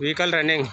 vehicle running